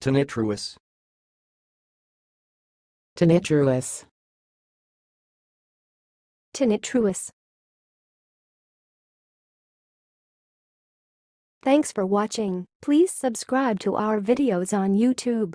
Tonitrous. Tonitrous. Tinitrous. Thanks for watching. Please subscribe to our videos on YouTube.